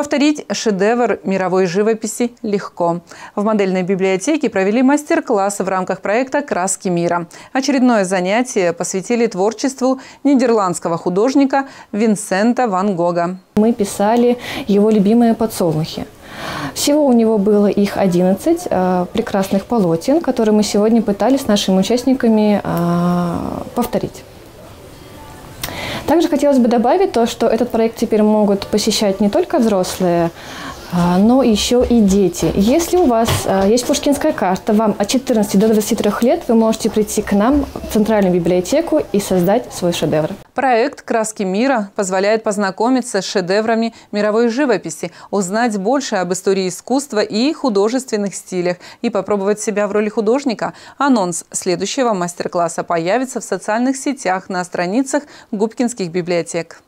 Повторить шедевр мировой живописи легко. В модельной библиотеке провели мастер-класс в рамках проекта «Краски мира». Очередное занятие посвятили творчеству нидерландского художника Винсента Ван Гога. Мы писали его любимые подсолнухи. Всего у него было их 11 э, прекрасных полотен, которые мы сегодня пытались с нашими участниками э, повторить. Также хотелось бы добавить то, что этот проект теперь могут посещать не только взрослые, но еще и дети. Если у вас а, есть пушкинская карта, вам от 14 до 23 лет, вы можете прийти к нам в Центральную библиотеку и создать свой шедевр. Проект «Краски мира» позволяет познакомиться с шедеврами мировой живописи, узнать больше об истории искусства и художественных стилях и попробовать себя в роли художника. Анонс следующего мастер-класса появится в социальных сетях на страницах губкинских библиотек.